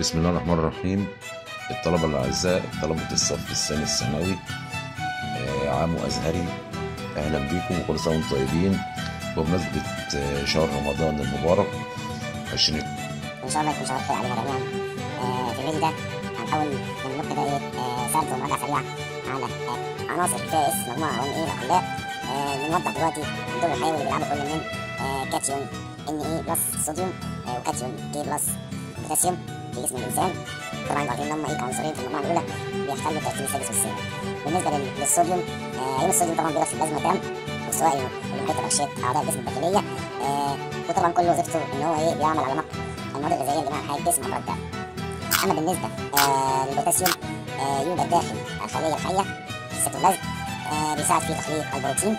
بسم الله الرحمن الرحيم. الطلبة الأعزاء طلبة الصف الثاني الثانوي آه، عام أزهري أهلا بيكم وكل سنة وأنتم طيبين. بمناسبة آه، شهر رمضان المبارك 20 إن شاء الله يكون شهر خير علينا جميعا آه، في الفيديو ده. هنحاول نملك كده إيه آه، سرد ومراجعه سريعة على عناصر كفايه اس مجموعة عوامل إيه الاقلاء آه، بنوضح دلوقتي الدور الحيوي اللي بيلعبه كل من كاتيون Na plus صوديوم وكاتيون K plus بوتاسيوم. في جسم الإنسان. طبعا أنتوا عارفين ان هم إيه كعنصرين في المجموعة الأولى بيحتلوا الترتيب السادس والسابع بالنسبة لل- للصوديوم آه، الصوديوم طبعا بيضرب في بلازما الدم والسوائل والمحيط اغشيه أعضاء الجسم الداخلية. آه، وطبعا كل وظيفته إن هو إيه؟ بيعمل على نقل المواد الغذائية اللي مع الجسم عبر الدم. أما بالنسبة آه للبوتاسيوم آه يوجد داخل الخلية الحية السيتوبلازم آه بيساعد في تخليق البروتين.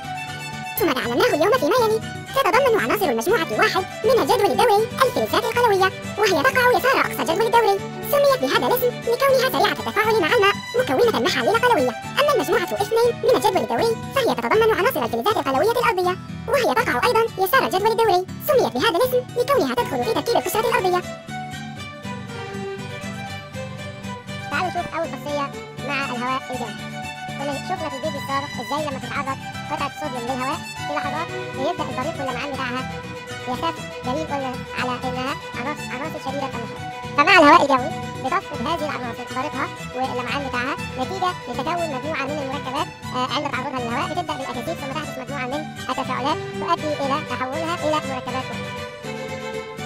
ثم تعلمناه اليوم فيما يلي تتضمن عناصر المجموعة الواحد من الجدول الدوري الفلزات القلوية وهي تقع يسار أقصى الجدول الدوري. سميت بهذا الاسم لكونها سريعة التفاعل مع الماء مكونة محاليل قلوية. أما المجموعة اثنين من الجدول الدوري فهي تتضمن عناصر الفلزات القلوية الأرضية وهي تقع أيضا يسار الجدول الدوري. سميت بهذا الاسم لكونها تدخل في تركيب القشرة الأرضية. تعالوا نشوف أول خاصية مع الهواء الجوي كنا شفنا في الفيديو السابق إزاي لما تتعرض قطعة صوديوم للهواء في لحظات بيبدأ البريق واللمعان بتاعها. يختفي دليل على إنها عناصر شديدة النشاط فمع الهواء الجوي بتفقد هذه العناصر بريقها واللمعان بتاعها نتيجة لتكون مجموعة من المركبات آه، عند تعرضها للهواء بتبدأ بالأكاسيد ثم تحدث مجموعة من التفاعلات تؤدي إلى تحولها إلى مركبات أخرى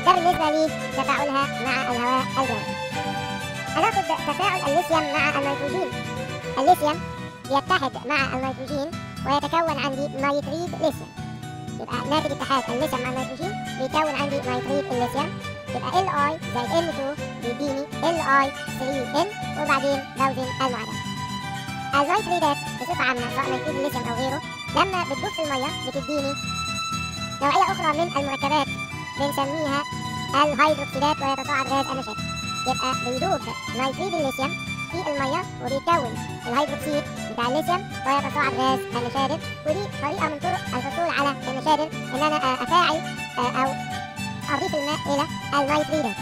ده بالنسبة لتفاعلها مع الهواء الجوي. هناخد تفاعل الليثيوم مع النيتروجين. الليثيوم يتحد مع النيتروجين ويتكون عندي نيتريد ليثيوم. يبقى ناتج اتحاد الليثيوم مع النيتروجين بيكون عندي نيتريد الليثيوم. يبقى Li زائد N2 بيديني Li3N وبعدين بوزن المعادله النيتريدات بصفة عامة سواء نيتريد الليثيوم أو غيره لما بتدوب في المية بتديني نوعية أخرى من المركبات بنسميها الهيدروكسيدات ويتصاعد غاز النشادر يبقى بيدوب نيتريد الليثيوم في المية وبيكون الهيدروكسيد بتاع الليثيوم ويتصاعد غاز النشادر ودي طريقة من طرق الحصول على النشادر إن أنا أفاعل آه، أو أضيف الماء إلى النيتريدات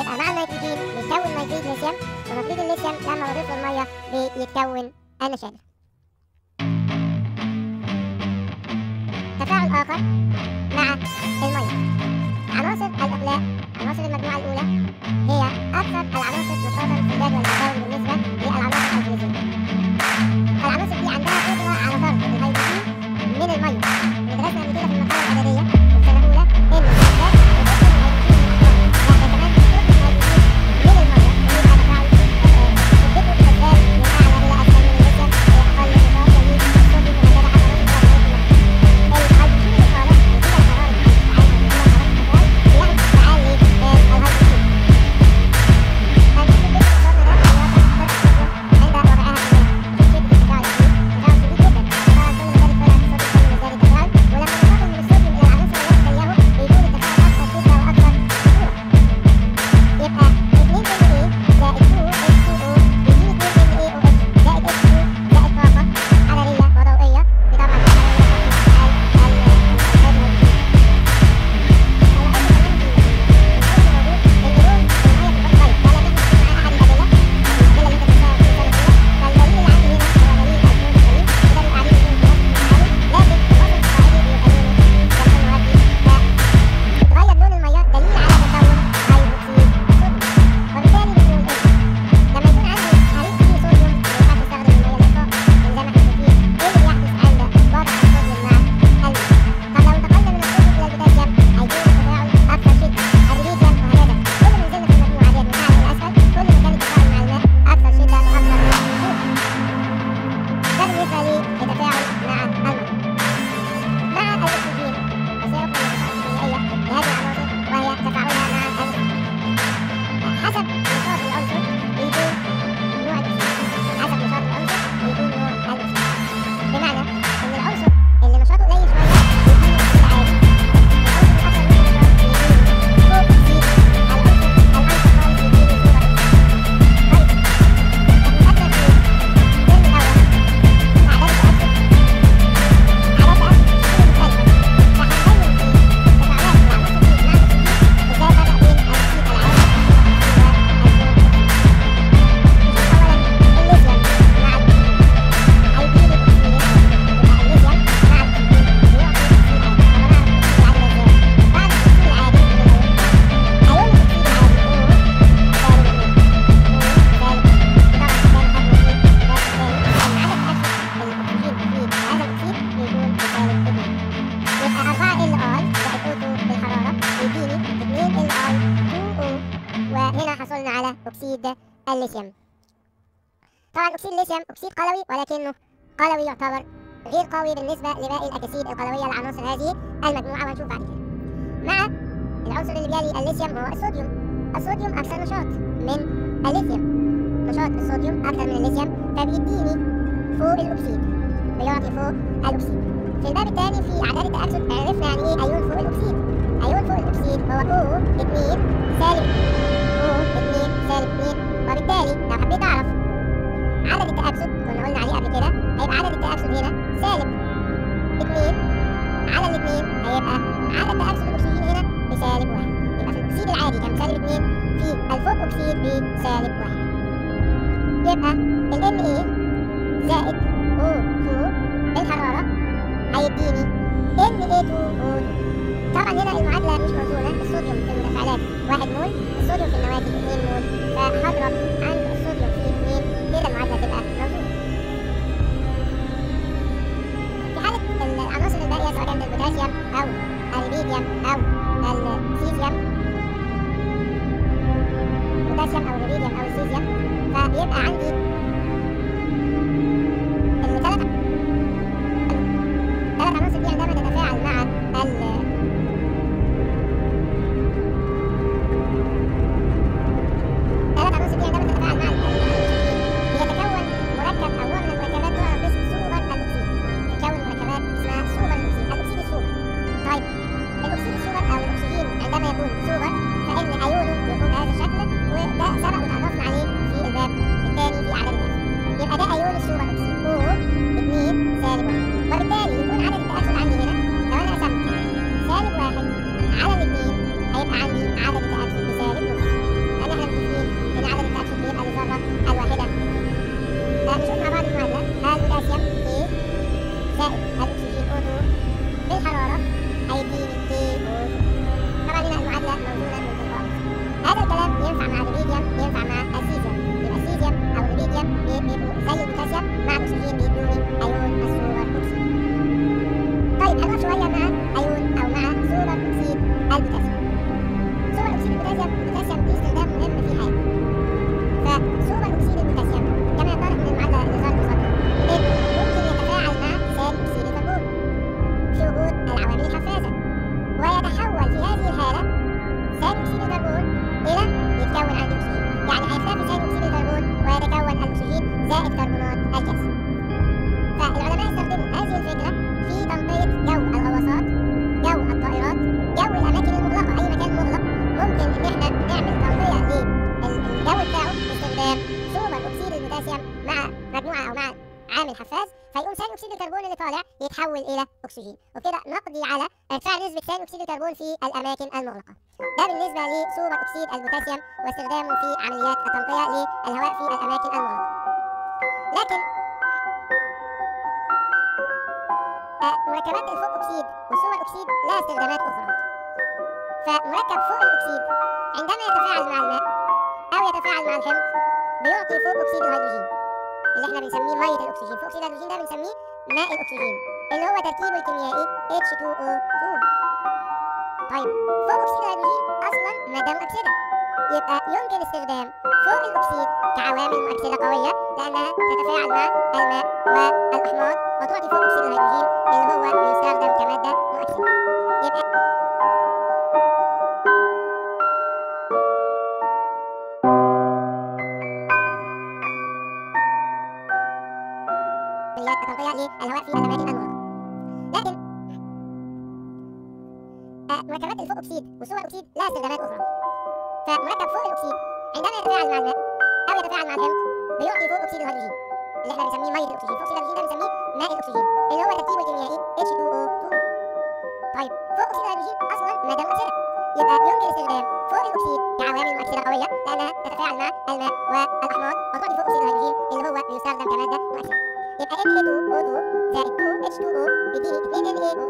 يبقى مع النيتروجين بيتكون نيتريد ليثيوم ونيتريد الليثيوم لما بضيف له المية بيتكون النشادر تفاعل آخر مع المية. عناصر الاقلاء عناصر المجموعة الأولى هي أكثر العناصر نشاطا في الجدول الدوري بالنسبة للعناصر الفلزيه العناصر دي عندها قدرة على طرد الهيدروجين من المية ودرسنا قبل كده في المقاله الاعداديه في السنة الأولى إن أكسيد الليثيوم. طبعا أكسيد الليثيوم أكسيد قلوي ولكنه قلوي يعتبر غير قوي بالنسبة لباقي الاكاسيد القلوية لعناصر هذه المجموعة وهنشوف بعد. كده مع العنصر اللي بيلي الليثيوم هو الصوديوم. الصوديوم أكثر نشاط من الليثيوم. نشاط الصوديوم أكثر من الليثيوم فبيديني فوق الأكسيد بيعطي فوق الأكسيد. في الباب الثاني في اعداد التأكسد عرفنا يعني إيه أيون فوق الأكسيد. ايون فوق الاكسيد هو O2 سالب O2 سالب 2 وبالتالي لو حبيت اعرف عدد التاكسد كنا قلنا عليه قبل كده هيبقى عدد التاكسد هنا سالب 2 على الاثنين هيبقى عدد تاكسد الاكسجين هنا بسالب 1 يبقى في الاكسيد العادي كان سالب 2 في الفوق اكسيد بسالب 1 يبقى ال Na زائد O2 بالحرارة هيديني Na2O2 طبعا هنا المعادلة مش موزونة الصوديوم في المتفاعلات 1 مول الصوديوم في النواتج 2 مول. فهضرب عند الصوديوم في 2 كده المعادلة تبقى موزونة في حالة العناصر الباقية سواء كانت البوتاسيوم أو الروبيديوم أو السيزيوم البوتاسيوم أو الروبيديوم أو السيزيوم فبيبقى عندي عامل حفاز فيقوم ثاني أكسيد الكربون اللي طالع يتحول إلى أكسجين. وبكده نقضي على ارتفاع نسبة ثاني أكسيد الكربون في الأماكن المغلقة. ده بالنسبة لسوبر أكسيد البوتاسيوم واستخدامه في عمليات التنقية للهواء في الأماكن المغلقة. لكن آه، مركبات الفوق أكسيد والسوبر أكسيد لها استخدامات أخرى. فمركب فوق الأكسيد عندما يتفاعل مع الماء أو يتفاعل مع الحمض بيعطي فوق أكسيد الهيدروجين. اللي إحنا بنسميه مية الأكسجين. فوق اكسيد الهيدروجين ده بنسميه ماء الأكسجين. اللي هو تركيبه الكيميائي H2O2 طيب فوق اكسيد الهيدروجين أصلا ماده مؤكسده يبقى يمكن استخدام فوق الاكسيد كعوامل مؤكسده قوية لأنها تتفاعل مع الماء والأحماض وتعطي فوق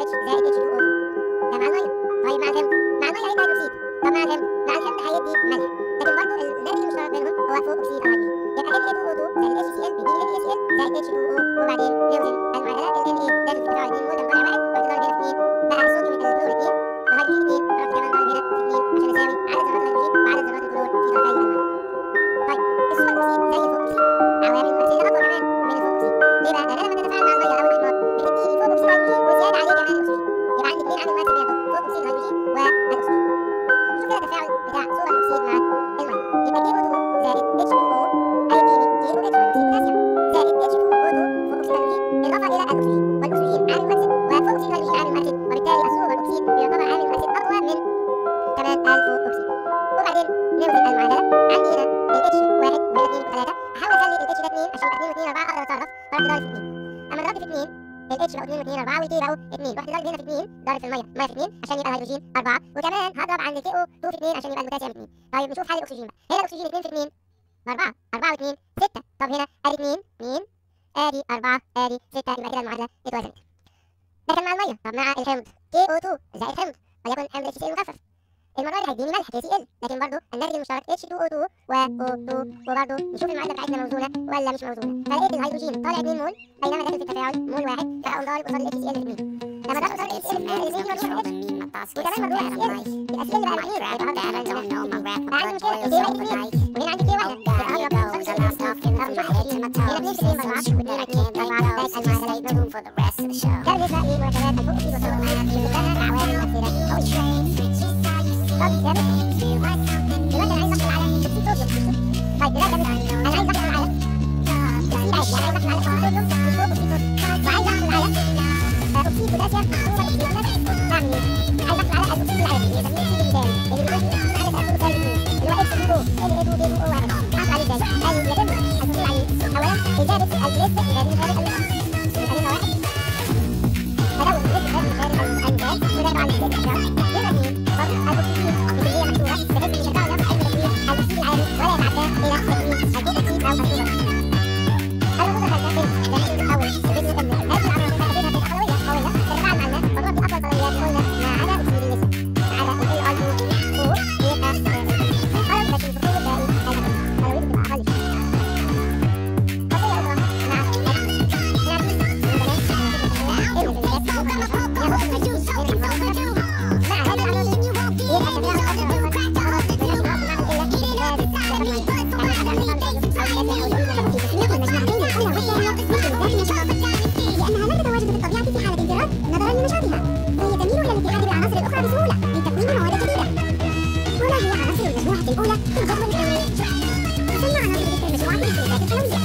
2NaOH زائد H2O2 ده مع الميه طيب مع الحمض مع الميه هيدي هيدروكسيد طب مع الحمض مع الحمض هيدي ملح لكن برضه الناتج المشترك بينهم هو فوق اكسيد الهيدروجين يبقى Na2O2 زائد HCl بيديني NaCl زائد H2O وبعدين نوزن المعادله ال Na لازم تطلع 2 مول ده طالع واحد رحت ضارب هنا في 2 بقى الصوديوم الكلور 2 الهيدروجين 2 رحت كمان ضارب عندي هنا ال H واحد وهنا اثنين وثلاثة أحاول أخلي ال H ده اثنين عشان يبقى اثنين واثنين وأربعة أقدر أتصرف فرحت ضارب في اثنين أما ضربت في اثنين ال H بقوا اثنين واثنين أربعة وال K بقوا اثنين رحت ضارب هنا في اثنين ضارب في المية المية في اثنين عشان يبقى الهيدروجين أربعة وكمان هضرب عند KO 2 في اثنين عشان يبقى البوتاسيوم اثنين طيب نشوف حل الأكسجين بقى هنا الأكسجين اثنين في اثنين بأربعة أربعة واثنين ستة طب هنا أدي اثنين اثنين ادي أربعة ادي ستة يبقى كده المعادلة اتوازنت ده كان مع المية طب مع الحمض KO2 زائد حمض وليكن حمض HCl مخفف المرة دي هيديني ملح KCl لكن برضه الناتج المشترك H2O2 و O2 وبرضه نشوف المعادلة بتاعتنا موزونة ولا مش موزونة. فلقيت الهيدروجين طالع 2 مول بينما داخل في التفاعل مول واحد فأقوم ضارب قصاد ال HCl الاثنين لما ضرب قصاد ال HCl الاثنين الاثنين مجموع H وكمان مجموع HCl يبقى CL بقى الاثنين يبقى عندي مشكلة K واحد وهنا عندي K واحد. فأقرب خمسة هنا اثنين في اثنين أربعة واثنين اثنين أربعة بقت المعادلة ده بالنسبة لمركبات الفوق في وصول بالنسبة لعوامل الأسئلة أول شيء طب マジで?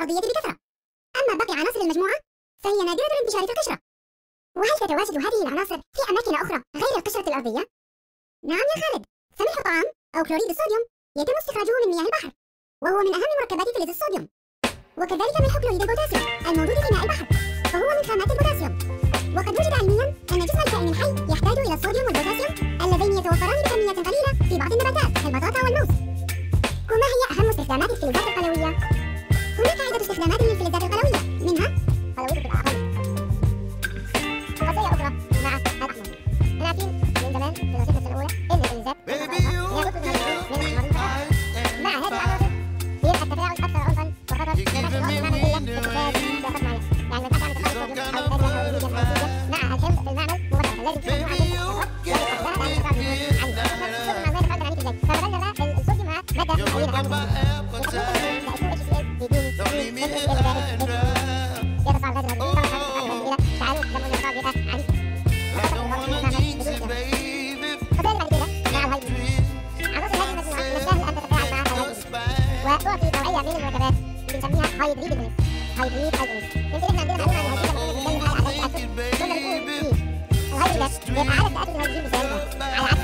الأرضية بكثرة. أما باقي عناصر المجموعة فهي نادرة الانتشار في القشرة. وهل تتواجد هذه العناصر في أماكن أخرى غير القشرة الأرضية؟ نعم يا خالد. فملح الطعام أو كلوريد الصوديوم يتم استخراجه من مياه البحر وهو من أهم مركبات فلز الصوديوم. وكذلك ملح كلوريد البوتاسيوم الموجود في ماء البحر فهو من خامات البوتاسيوم. وقد وجد علميا أن جسم الكائن الحي يحتاج إلى الصوديوم والبوتاسيوم اللذين يتوفران بكمية قليلة في بعض النباتات كالبطاطا والموز. وما هي أهم استخدامات الفلزات القلوية؟ هناك عدة استخدامات للفلزات القلوية منها قلوية الأقل قضية أخرى مع الأحمر عارفين من زمان في الوظيفة الأولى إن الفلزات مع هذه العناصر بيبقى التفاعل أكثر عنفا وخطر You giving وما me نعمل إلا wind and اتخاذ rain. سياسات معينة يعني ما ينفعش أعمل تفاعل Some صوديوم kind أو of ثاني أو هيدروجين مع الحمض في من المركبات بنسميها هايبريد الجنس هايبريد الجنس يمكن إحنا عندنا معلومة عن الهيدروجين كنا بنقول الهيدروجين بيبقى عدد تأكد الهيدروجين بزيادة على عكس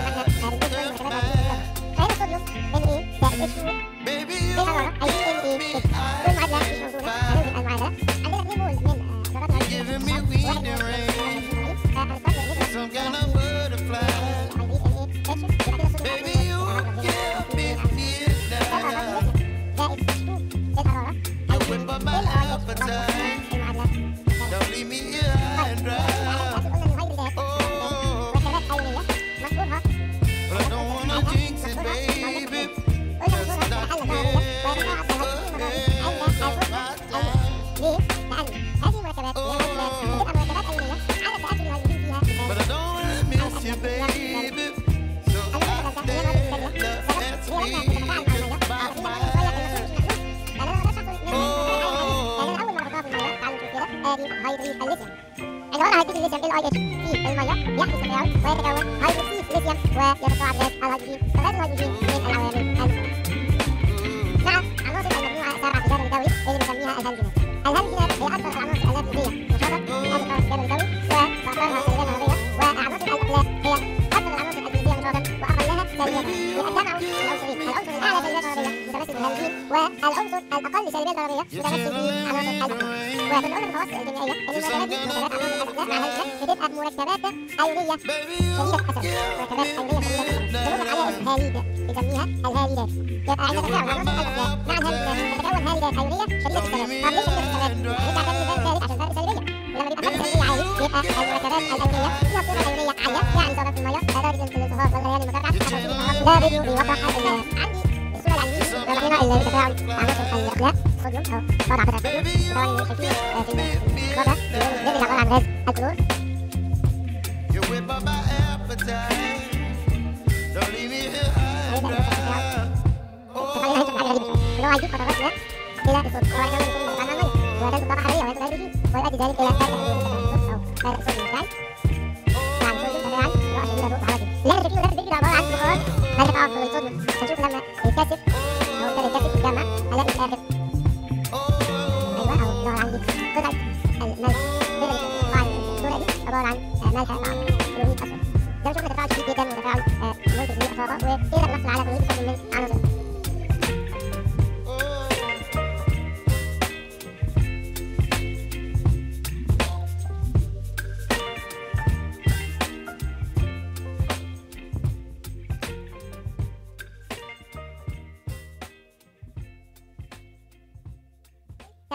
العنصر الاقل سالبيه ضرريه متمثل في عناصر الحديد وفي العلوم الخواص الكيميائيه المركبات دي مركبات عمليه بتبقى مركبات ايونيه شديده الاثر مركبات ايونيه شديده الاثر بنقول عليها الهاليدات نسميها الهاليدات يبقى عندنا الاجزاء مع الهاليدات تتكون هاليدات ايونيه شديده الاثر طب ليش مركبات؟ بتعتمد ذلك عشان سالبيه ولما بيبقى خط سالبي عالي يبقى المركبات الايونيه فيها قيمه ايونيه عاليه يعني ذره الميه ضارب للالتهاب والغليان المرتفع ضارب لوضوح الحاله عندي هنا التفاعل عامة الأقلاع صوديوم أهو وضع بتاع صوديوم وطبعا الخلفية في الوضع الليفل عبارة عن غاز الكلور هو هيجيب خطوات لا إلى الصوت هو هيكمل الفيلم عن عملية وهتنتج طاقة حرارية وهيكون غير روتين ويؤدي ذلك إلى فرق أو فرق صوت مفاعل نعم صوت مفاعل رأس إلى ضوء عرضي لهذا الشكل وده الفيديو عبارة عن مخاط هذا تعرف الصوت هنشوف لما يتكثف autor de casi drama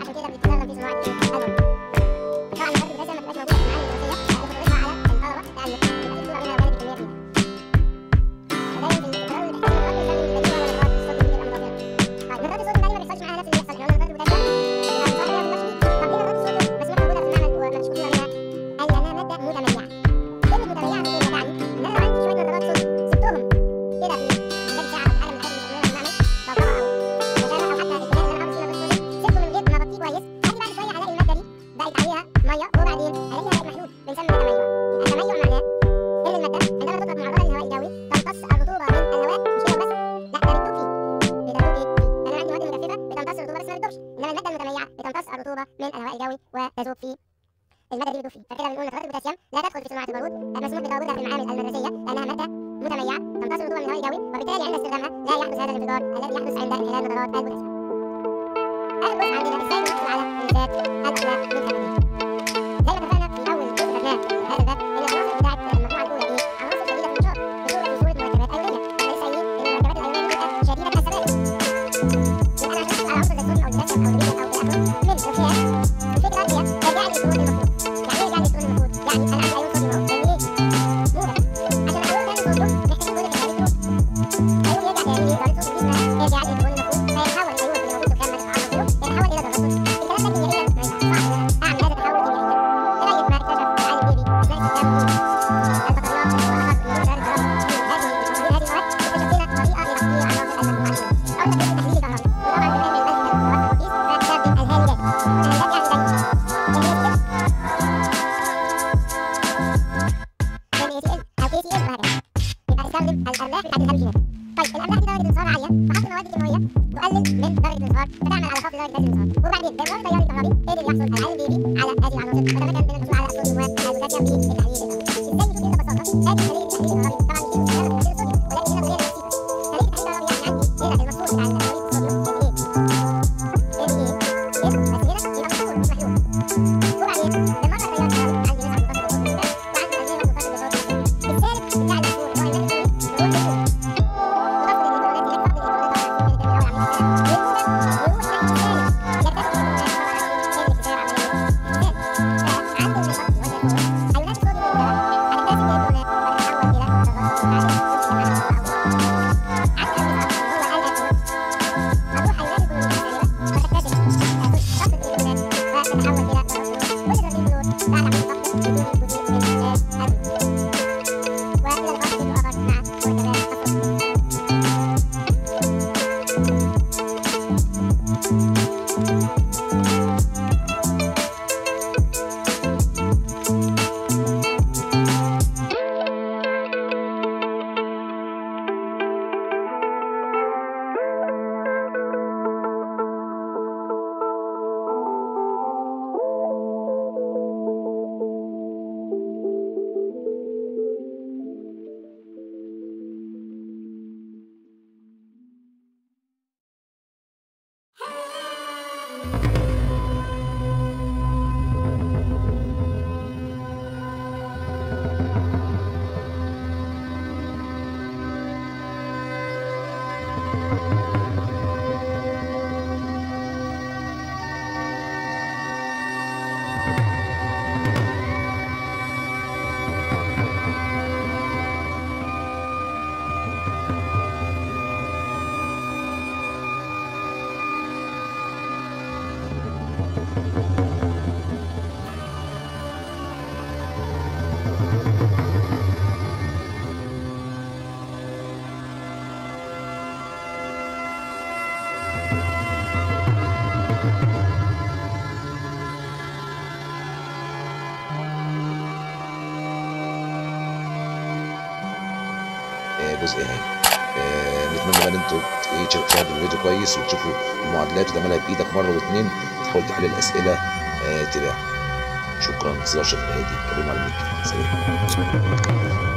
glad وتذوب في المادة اللي بتدوب فيه فكده بنقول نترات البوتاسيوم لا تدخل في صناعة البارود مسموح بتواجدها في المعامل المدرسية لأنها مادة متميعة تمتص رطوبة من الهواء الجوي وبالتالي عند استخدامها لا يحدث هذا الانفجار الذي يحدث عند انحلال نترات البوتاسيوم. الجزء عندنا إزاي نحصل على الفلزات الأقلاء من Thank you. تقعد الفيديو كويس وتشوفوا المعادلات وتعملها بايدك مرة واثنين تحاول تحل الأسئلة آه، تباعها شكرا سيدي اشرف الهادي قبل سلام.